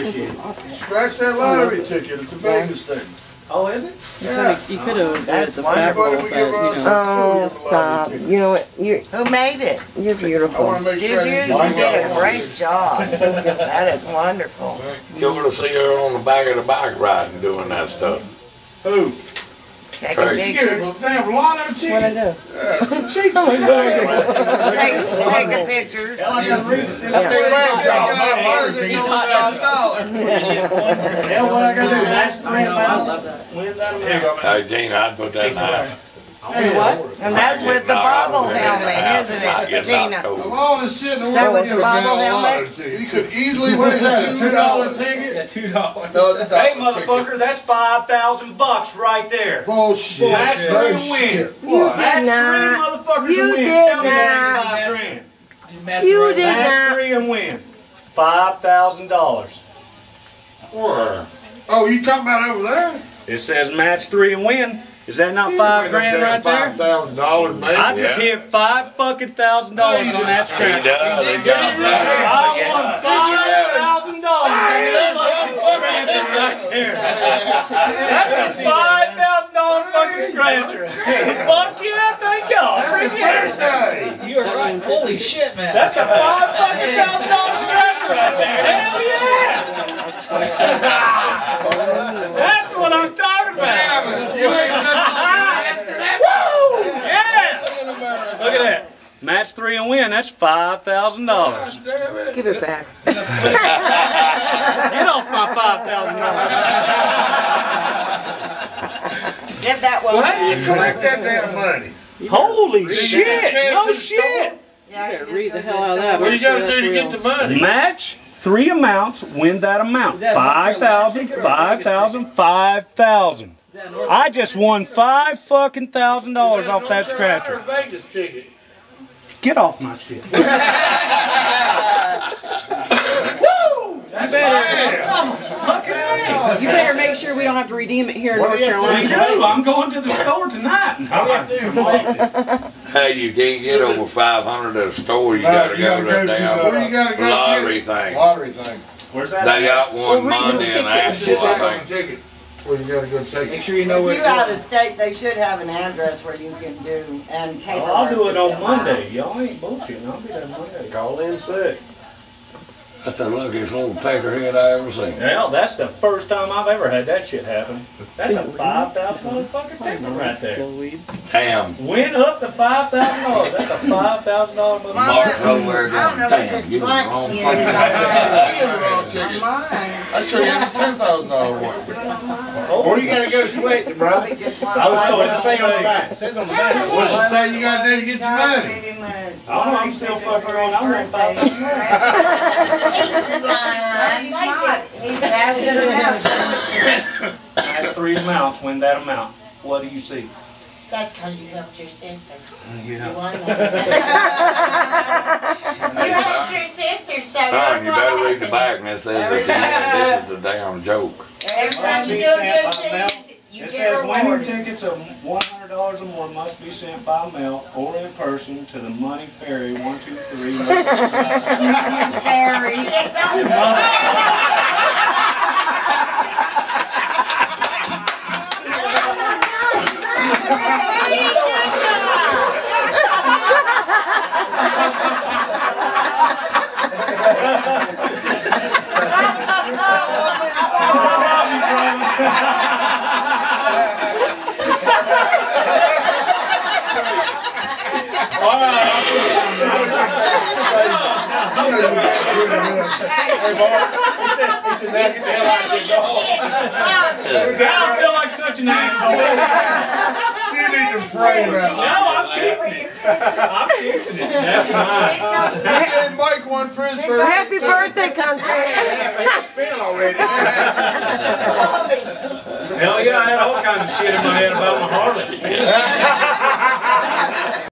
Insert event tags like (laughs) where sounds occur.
appreciate it. Scratch that lottery ticket at the Vegas thing. Oh, is it? You could have oh, That's the wonderful. baffle, What but do we give you know. Oh, stop. You know what? You're, Who made it? you're I beautiful. wanna make Did sure. you? I You did a great job. That is wonderful. You're gonna see her on the back of the bike riding doing that stuff. Who? Taking Crazy. Get a pictures. damn lot of What'd I chicken. do? (laughs) Cheap. Take, taking pictures. I gotta read this. Hey, man, John, why is it going down a dollar? (laughs) What I gotta do? Match three amounts. Win that amount. Hey, Gina, I'd put that in there. And that's with the bobble helmet, isn't it, Gina? Of all the shit in the Is that world, with give the a damn bobble lottery helmet? ticket. You could easily win that two dollar ticket. Yeah, two dollars. No, it's a dollar Hey, ticket. motherfucker, that's five thousand bucks right there. Bullshit. Match three and Bullshit. win. You Match did three not. motherfuckers You and win. did Tell me that ain't not. five grand. You did Match not. three and win. Five thousand dollars. Oh, you talking about over there? It says match three and win. Is that not five grand right there? Five thousand dollars, man. I just hit five fucking thousand dollars on that He scratch. does, he does. I won five thousand dollars on that fucking scratcher right there. That's a five thousand dollar fucking scratcher. Fuck yeah, thank y'all. Appreciate it. You are right. Holy shit, man. That's a five fucking thousand dollar scratcher right there. Hell yeah! That's what I'm talking about. Woo! Yeah! Look at that. Match three and win. That's five thousand dollars. Give it back. (laughs) Get off my five thousand dollars. Get that one. Well, how do you collect that damn money? Holy shit! No shit! Yeah, you just Read the hell out of that. What do you gotta do to get the money? Match three amounts. Win that amount. Is that Five thousand. Five thousand. Five thousand. Is I just won five fucking thousand dollars off that scratcher. Vegas ticket. Get off my shit. Woo! (laughs) That's better. You better make sure we don't have to redeem it here in What North you have Carolina. do. I'm going to the store tonight. Hey, you can't get over five hundred at a store, you No, gotta you go gotta to that go to the- uh, where you gotta damn go lottery it? thing. Lottery thing. Where's that? They got one Monday and Asheville, Just like on I think. Ticket. Where you gotta go take Make it. sure you know If where you it's out of state, they should have an address where you can do and paperwork. I'll do it to on. Monday. Y'all ain't bullshitting. I'll be there Monday. Call in sick. That's the luckiest little peckerhead I ever seen. Well, that's the first time I've ever had that shit happen. That's a five thousand dollar fucking ticket right there. Damn, Win up to five thousand dollars. That's a five thousand dollar motherfucker. Mark's over there I don't know going, if damn, it's give me the black shit fucking is ticket. Give the wrong mine. I should have ten thousand dollar one. Oh, Where you gotta go collect it, brother? Probably just one I was going to say on the back. It says on the back. What does it say you gotta do to get your money? baby, I don't know, I'm still fucking around. I'm on five. (laughs) He's lying. He's not. He's asking around. Match three amounts, win that amount. What do you see? That's because you helped your sister. Uh, you Yeah. won. (laughs) You helped your sister, so Son, you what better read the back and it says at this is a damn joke. Every time you do a good deed, you It get says winning rewarded. tickets of one hundred dollars or more must be sent by mail or in person to the Money Ferry, one, two, three. (laughs) Harry. Shit, Now I feel like such an asshole. You need to frame No. I'm keeping it. I'm keeping it. That's mine. He didn't one for his birthday. Happy birthday, country. Spin already. Hell yeah, I had all kinds of shit in my head about my Harley. (laughs)